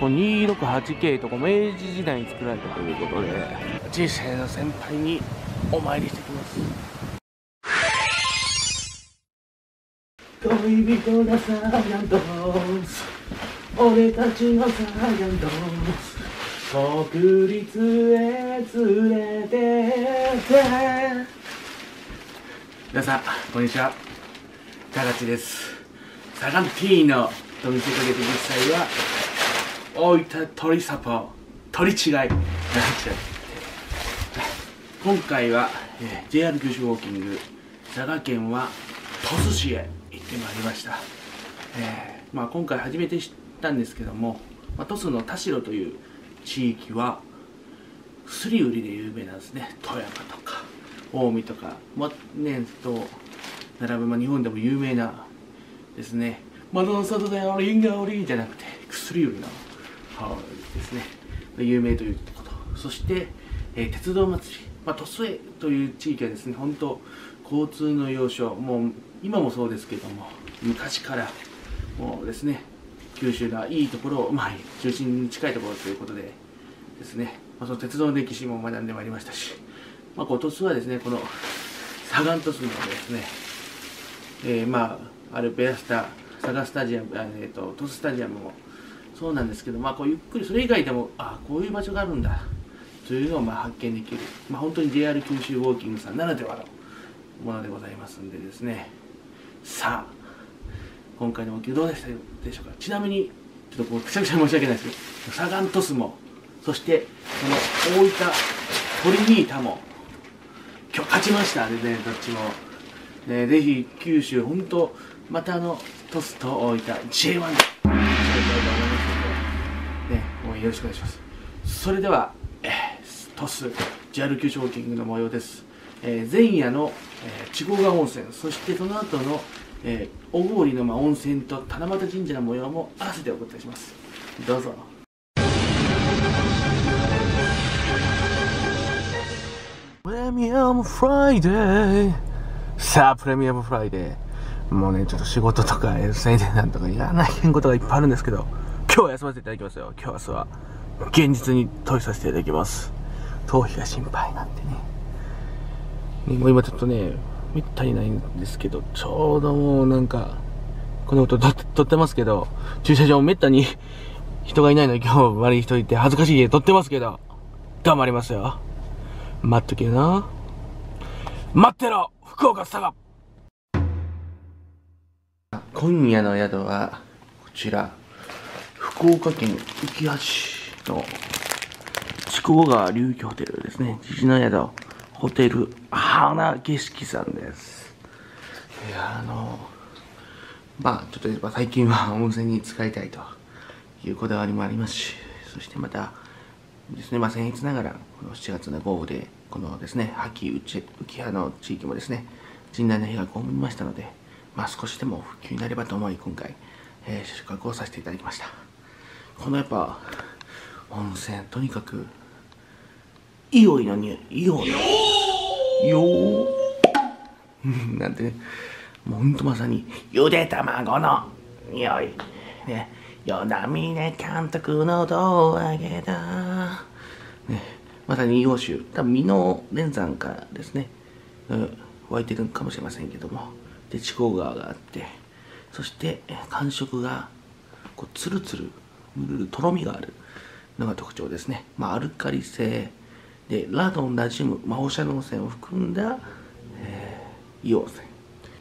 この 268K とか明治時代に作られたということで。人生の先輩にお参りしてきます。恋人がサーヤンドース俺たちのサーヤンドース国立へ連れてって。皆さんこんにちは。タガチです。サガンティーノと見せかけて実際は大分鳥サポ。鳥違い。今回は、えー JR 九州ウォーキング。佐賀県は鳥栖市へ行ってまいりました、えーまあ、今回初めて知ったんですけども、まあ、鳥栖の田代という地域は薬売りで有名なんですね。富山とか近江とか。もねと並ぶ、まあ、日本でも有名なですね。窓の外でリンガオリじゃなくて薬売りの。ですね。有名ということ。そして、えー鉄道祭り、まあ、鳥栖へという地域はですね本当交通の要所。もう今もそうですけども昔からもうですね九州のいいところを、まあ、中心に近いところということでですね、まあ、その鉄道の歴史も学んでまいりましたし、まあ、こう鳥栖はですねこのサガン鳥栖のですね、えーまあアルペアスタサガスタジアム、えー、と鳥栖スタジアムもそうなんですけど、まあ、こうゆっくりそれ以外でもあこういう場所があるんだというのをまあ発見できる、まあ、本当に JR 九州ウォーキングさんならではのものでございますんでですね。さあ今回のお給どうでしたでしょうか？ちなみにちょっとこうくちゃくちゃ申し訳ないですけどサガン鳥栖もそしてこの大分トリニータも今日勝ちました。でねどっちも、ね、ぜひ九州本当またあの鳥栖と大分 J1 で。よろしくお願いします。それでは、えー、鳥栖 JR 九州ウォーキングの模様です、えー前夜の、えー、筑後川温泉そしてその後の、えー小郡のまあ温泉と七夕神社の模様も合わせてお答えします。どうぞ。プレミアムフライデー。さあプレミアムフライデー。もうねちょっと仕事とか宣伝なんとかやらないことがいっぱいあるんですけど。今日は休ませていただきますよ。今日明日は現実逃避させていただきます。逃避が心配なんでね。ねもう今ちょっとねめったにないんですけどちょうどもうなんかこの音撮って 撮ってますけど駐車場めったに人がいないのに今日悪い人いて恥ずかしい家撮ってますけど頑張りますよ。待っとけよな。待ってろ福岡佐賀今夜の宿はこちら。福岡県浮橋市の筑後川流儀ホテルですね。父の宿ホテル花景色さんです。いやあのまあちょっと最近は温泉に使いたいというこだわりもありますしそしてまたですね、まあ、僭越ながらこの7月の豪雨でこのですね秋内浮葉の地域もですね甚大な被害を被りましたので、まあ、少しでも復旧になればと思い今回、えー宿泊をさせていただきました。このやっぱ温泉とにかくいいおいの匂いいいおい。よー。なんてね。もうほんとまさにゆで卵の匂い。ね。与那嶺監督の胴上げだ。ね。まさに硫黄酒多分美濃連山からですね、うん、湧いてるかもしれませんけども。で筑後川があって。そして感触がこうツルツルとろみがある。のが特徴ですね、まあ、アルカリ性。でラドンラジウム、まあ、放射能線を含んだ、えー硫黄泉。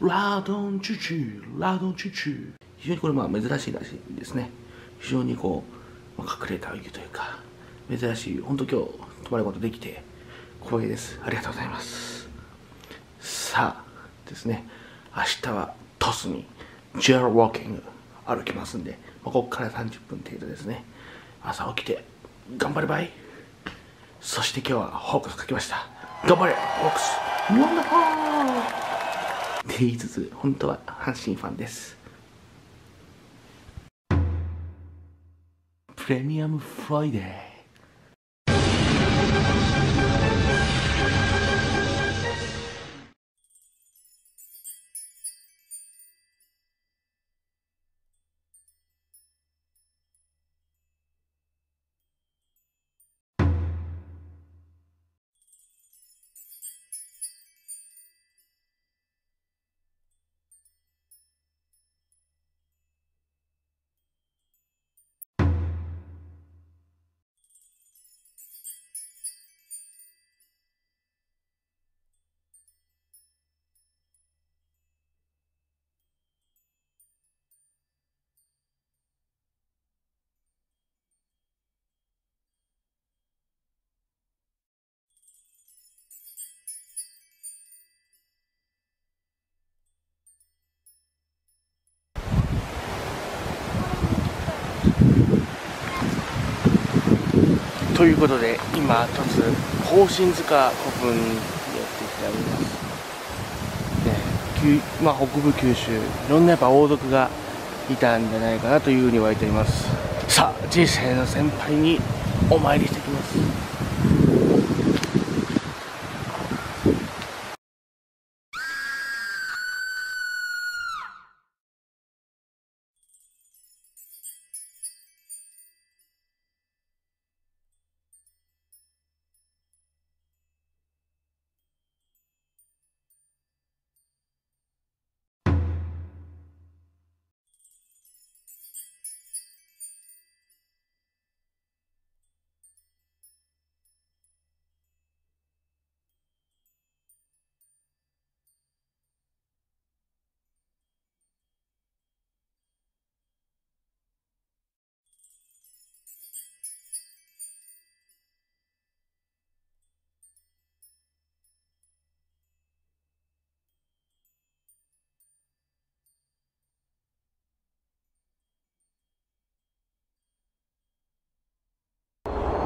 ラドンチュチュラドンチュチュ非常にこれまあ珍しいらしいですね。非常にこう、まあ、隠れた湯というか珍しい本当今日泊まることできて光栄です。ありがとうございます。さあですね。明日は鳥栖に JR ウォーキング歩きますんで、ここから30分程度ですね。朝起きて頑張ればい。そして今日はホークス書きました。頑張れホークス。ワンダフー。って言いつつ本当は阪神ファンです。プレミアムフライデー。ということで今突方針塚古墳にやってきております。ねまあ、北部九州いろんなやっぱ王族がいたんじゃないかなというふうに言われています。さあ人生の先輩にお参りしてきます。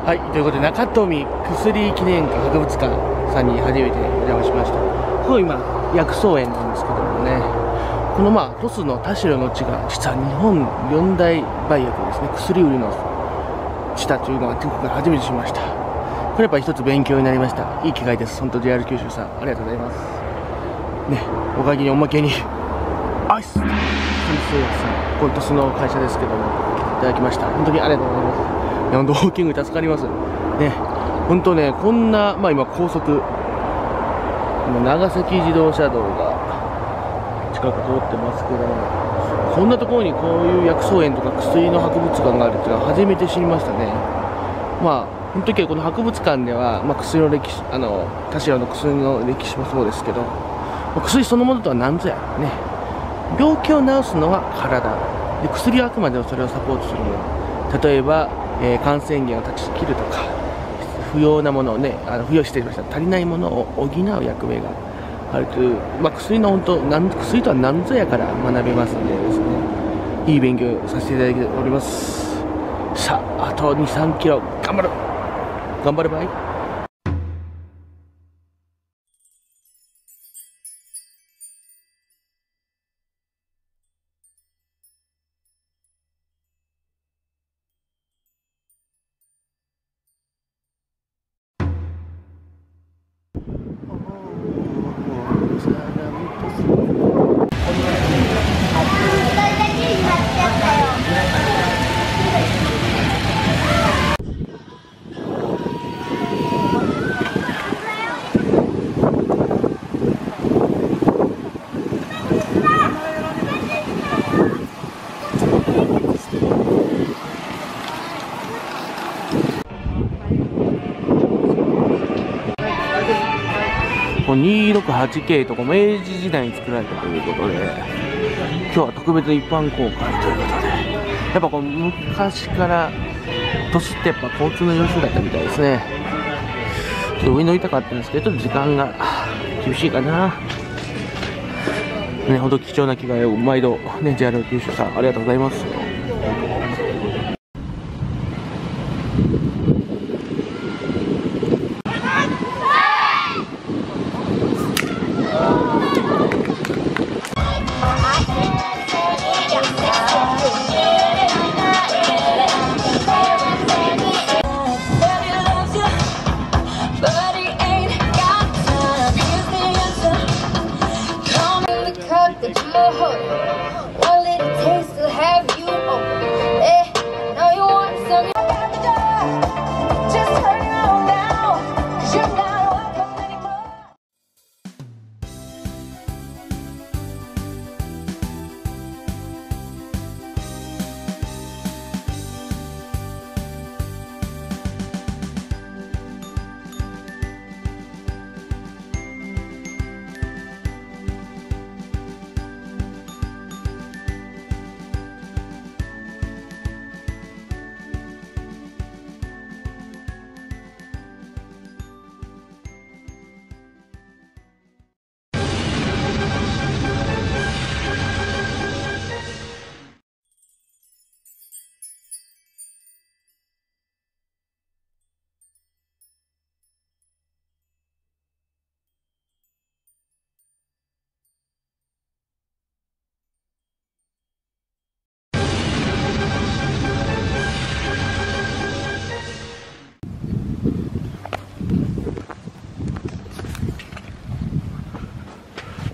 はい、ということで中富薬記念館博物館さんに初めてお邪魔しました。ここ今薬草園なんですけどもね、このまあトスの田代の地が実は日本四大売薬ですね、薬売りの地だというのは今回初めてしました。これやっぱ一つ勉強になりました。いい機会です。本当 JR 九州さんありがとうございます。ね、おかげにおまけにアイスサン製薬さん、これトスの会社ですけどもいただきました。本当にありがとうございます。本当ウォーキング助かります。ね、本当ね、こんな、まあ今高速、長崎自動車道が近く通ってますけども、こんなところにこういう薬草園とか薬の博物館があるっていうのは初めて知りましたね。まあ、本当にこの博物館では、まあ、薬の歴史、あの、田代の薬の歴史もそうですけど、ま薬そのものとは何ぞやね。病気を治すのは体。で薬はあくまでもそれをサポートするもの。例えば、えー、感染源を断ち切るとか不要なものをねあの付与していました。足りないものを補う役目があるという、まあ、薬の本当なん薬とは何ぞやから学べますんでですね。いい勉強させていただいております。さああと2 3キロ。頑張る頑張るばいい268系とか明治時代に作られたということで今日は特別一般公開ということでやっぱこの昔から年ってやっぱ交通の要衝だったみたいですね。ちょっと上乗りたかったんですけど時間が厳しいかな。ねほど貴重な機会を毎度ね JR 九州さんありがとうございます。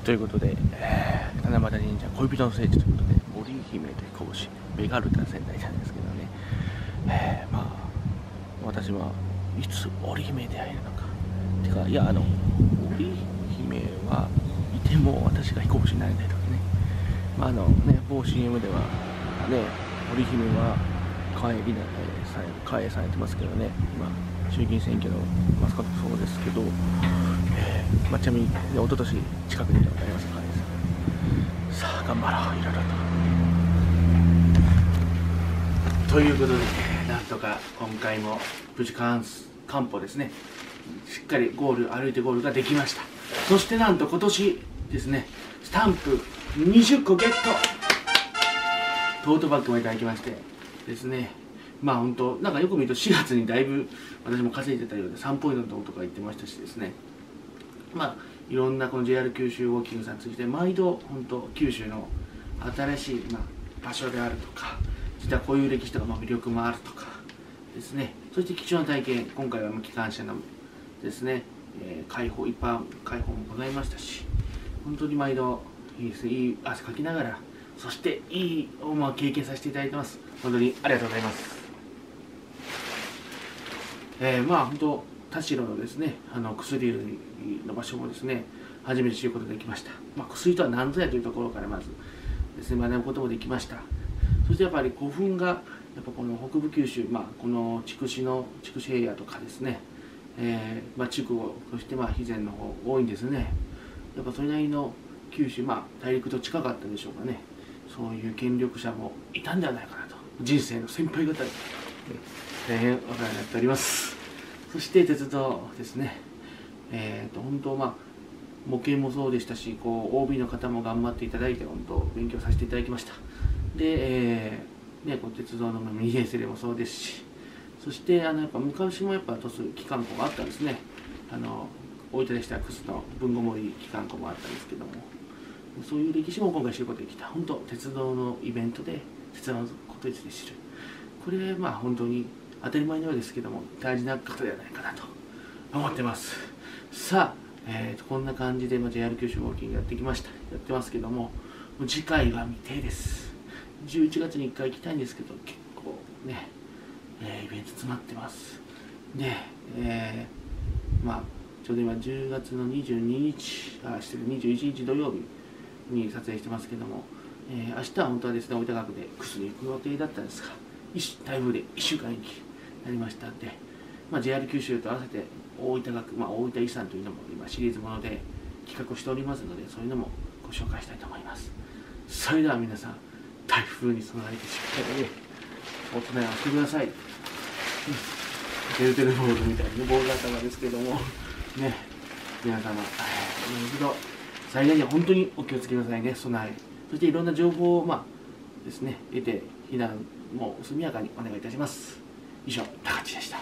ということで、えー、七夕神社恋人の聖地ということで織姫と彦星ベガルタ仙台なんですけどね、えー、まあ私はいつ織姫で会えるのか。てかいやあの織姫はいても私が彦星になりたいとかね。まああのね某 CM ではね織姫は開園さ開園されてますけどね。今衆議院選挙のマスコットそうですけど、まあ、ちなみに、一昨年近くでございます開園さあ頑張ろういろいろと。ということで、なんとか今回も無事完完歩ですね。しっかりゴール歩いてゴールができました。そしてなんと今年ですねスタンプ20個ゲット。トートバッグもいただきましてですねまあ本当なんかよく見ると4月にだいぶ私も稼いでたようで3ポイントとか言ってましたしですね。まあいろんなこの JR 九州ウォーキングさんについて毎度本当九州の新しい、まあ、場所であるとか実はこういう歴史とか、まあ、魅力もあるとかですね。そして貴重な体験今回は機関車のですね、えー、開放一般開放もございましたし本当に毎度いいですねいい汗かきながらそしていい思い経験させていただいてます。本当にありがとうございます。えー、まあ本当田代のですねあの薬の場所もですね初めて知ることができました、まあ、薬とは何ぞやというところからまずですね学ぶこともできました。そしてやっぱり古墳がやっぱこの北部九州、まあ、この筑紫の筑紫平野とかですね、えーまあ、筑後そしてまあ肥前の方多いんですね。やっぱそれなりの九州まあ大陸と近かったでしょうかね。そういう権力者もいたんではないかなと。人生の先輩方に大変お世話になっております。そして鉄道ですねえっ、ー、と本当まあ模型もそうでしたしこう OB の方も頑張っていただいて本当勉強させていただきました。で、えーね、こう鉄道の2年生でもそうですしそしてあのやっぱ昔もやっぱ鳥栖機関庫があったんですね。あの大分でしたら楠の文後森機関庫もあったんですけどもそういう歴史も今回知ることができた。本当鉄道のイベントで鉄道のことについて知る。これまあ本当に当たり前のようですけども大事なことではないかなと思ってます。さあ、えーと、こんな感じで、まあ、JR 九州ウォーキングやってきました。やってますけども次回は未定です。11月に1回行きたいんですけど結構ね、えー、イベント詰まってます。で、えー、まあちょうど今10月の22日あしてる21日土曜日に撮影してますけども、えー、明日は本当はですね大分学で薬行く予定だったんですが台風で1週間延期。なりましたんで、まあ、JR 九州と合わせて大分学、まあ、大分遺産というのも今シリーズもので企画をしておりますのでそういうのもご紹介したいと思います。それでは皆さん台風に備えてしっかりね大人やってください、てるてるボールみたいなボール頭ですけども。ね。皆様、一度災害には本当にお気をつけくださいね。備え。そしていろんな情報をまあですね得て避難も速やかにお願いいたします。以上高知でした。